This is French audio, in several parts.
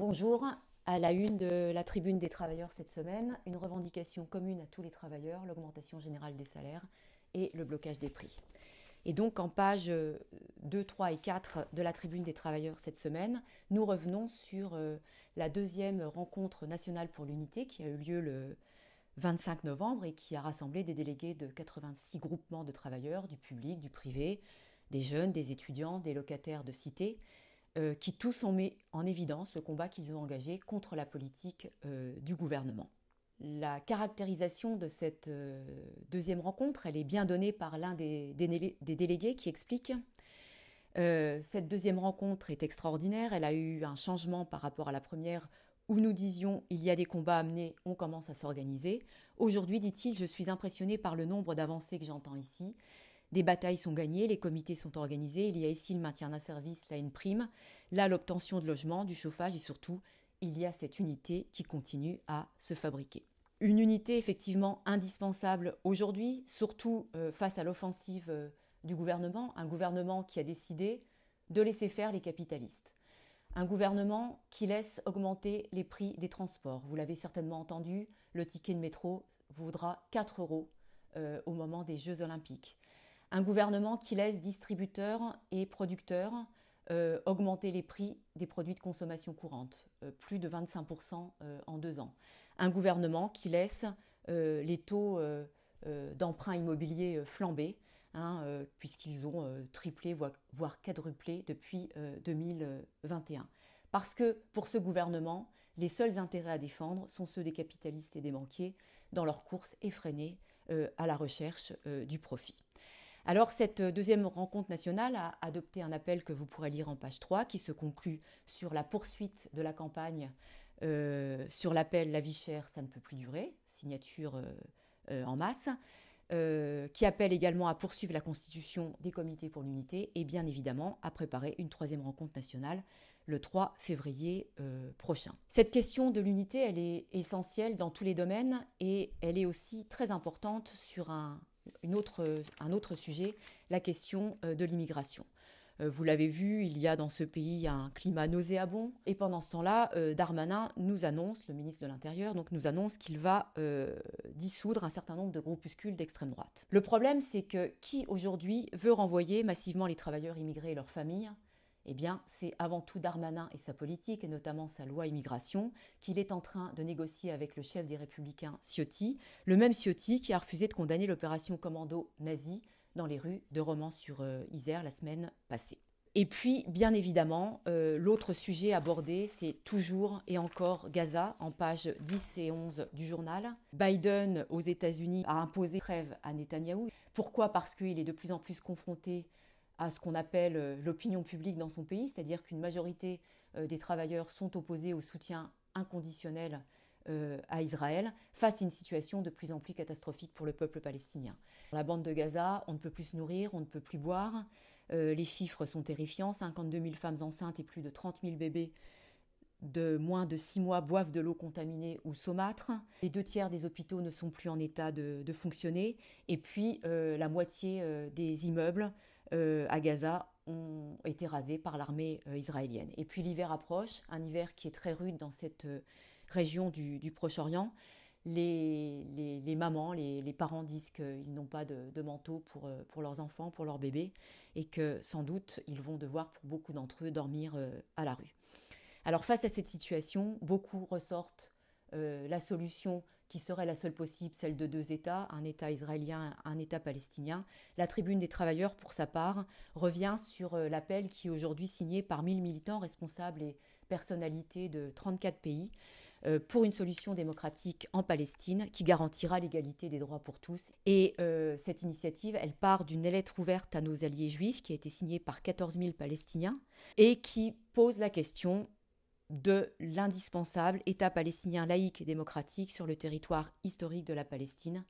Bonjour. À la une de la tribune des travailleurs cette semaine, une revendication commune à tous les travailleurs, l'augmentation générale des salaires et le blocage des prix. Et donc en pages 2, 3 et 4 de la tribune des travailleurs cette semaine, nous revenons sur euh, la deuxième rencontre nationale pour l'unité qui a eu lieu le 25 novembre et qui a rassemblé des délégués de 86 groupements de travailleurs, du public, du privé, des jeunes, des étudiants, des locataires de cités, euh, qui tous ont mis en évidence le combat qu'ils ont engagé contre la politique euh, du gouvernement. La caractérisation de cette euh, deuxième rencontre, elle est bien donnée par l'un des, des, délégués qui explique cette deuxième rencontre est extraordinaire, elle a eu un changement par rapport à la première où nous disions il y a des combats à mener, on commence à s'organiser. Aujourd'hui, dit-il, je suis impressionné par le nombre d'avancées que j'entends ici. Des batailles sont gagnées, les comités sont organisés, il y a ici le maintien d'un service, là une prime, là l'obtention de logements, du chauffage et surtout, il y a cette unité qui continue à se fabriquer. Une unité effectivement indispensable aujourd'hui, surtout euh, face à l'offensive euh, du gouvernement, un gouvernement qui a décidé de laisser faire les capitalistes. Un gouvernement qui laisse augmenter les prix des transports. Vous l'avez certainement entendu, le ticket de métro vaudra 4 euros euh, au moment des Jeux olympiques un gouvernement qui laisse distributeurs et producteurs euh, augmenter les prix des produits de consommation courante, euh, plus de 25% euh, en deux ans. Un gouvernement qui laisse les taux d'emprunt immobilier flamber, hein, puisqu'ils ont triplé, voire quadruplé depuis 2021. Parce que pour ce gouvernement, les seuls intérêts à défendre sont ceux des capitalistes et des banquiers dans leur course effrénée à la recherche du profit. Alors cette deuxième rencontre nationale a adopté un appel que vous pourrez lire en page 3 qui se conclut sur la poursuite de la campagne euh, sur l'appel La vie chère, ça ne peut plus durer, signature euh, euh, en masse, qui appelle également à poursuivre la constitution des comités pour l'unité et bien évidemment à préparer une troisième rencontre nationale le 3 février prochain. Cette question de l'unité, elle est essentielle dans tous les domaines et elle est aussi très importante sur un, un autre sujet, la question euh, de l'immigration. Euh, vous l'avez vu, il y a dans ce pays un climat nauséabond. Et pendant ce temps-là, euh, Darmanin nous annonce, le ministre de l'Intérieur, nous annonce qu'il va dissoudre un certain nombre de groupuscules d'extrême droite. Le problème, c'est que qui aujourd'hui veut renvoyer massivement les travailleurs immigrés et leurs familles eh bien, c'est avant tout Darmanin et sa politique, et notamment sa loi immigration, qu'il est en train de négocier avec le chef des Républicains, Ciotti, le même Ciotti qui a refusé de condamner l'opération commando nazie dans les rues de Romans-sur-Isère la semaine passée. Et puis, bien évidemment, euh, l'autre sujet abordé, c'est toujours et encore Gaza, en pages 10 et 11 du journal. Biden, aux États-Unis, a imposé trêve à Netanyahou. Pourquoi? Parce qu'il est de plus en plus confronté à ce qu'on appelle euh, l'opinion publique dans son pays, c'est-à-dire qu'une majorité euh, des travailleurs sont opposés au soutien inconditionnel euh, à Israël face à une situation de plus en plus catastrophique pour le peuple palestinien. Dans la bande de Gaza, on ne peut plus se nourrir, on ne peut plus boire. les chiffres sont terrifiants 52 000 femmes enceintes et plus de 30 000 bébés de moins de 6 mois boivent de l'eau contaminée ou saumâtre. Les deux tiers des hôpitaux ne sont plus en état de, fonctionner. Et puis, la moitié des immeubles à Gaza ont été rasés par l'armée euh, israélienne. Et puis l'hiver approche, un hiver qui est très rude dans cette euh, région du, Proche-Orient. Les, mamans, les, parents disent qu'ils n'ont pas de, manteau pour, pour, leurs enfants, pour leurs bébés, et que sans doute ils vont devoir, pour beaucoup d'entre eux, dormir à la rue. Alors face à cette situation, beaucoup ressortent la solution qui serait la seule possible, celle de deux États, un État israélien, un État palestinien. La Tribune des travailleurs, pour sa part, revient sur euh, l'appel qui est aujourd'hui signé par 1000 militants responsables et personnalités de 34 pays euh, pour une solution démocratique en Palestine qui garantira l'égalité des droits pour tous. Et euh, cette initiative, elle part d'une lettre ouverte à nos alliés juifs qui a été signée par 14 000 Palestiniens et qui pose la question de l'indispensable État palestinien laïque et démocratique sur le territoire historique de la Palestine,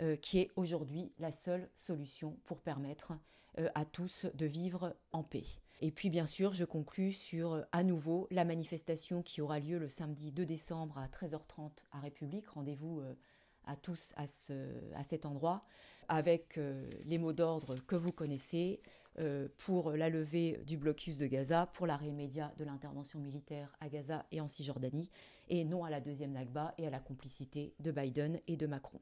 euh, qui est aujourd'hui la seule solution pour permettre euh, à tous de vivre en paix. Et puis bien sûr, je conclus sur euh, à nouveau la manifestation qui aura lieu le samedi 2 décembre à 13h30 à République. Rendez-vous à tous à, cet endroit. avec les mots d'ordre que vous connaissez pour la levée du blocus de Gaza, pour l'arrêt immédiat de l'intervention militaire à Gaza et en Cisjordanie, et non à la deuxième Nakba et à la complicité de Biden et de Macron.